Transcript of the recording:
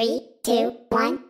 Three, two, one.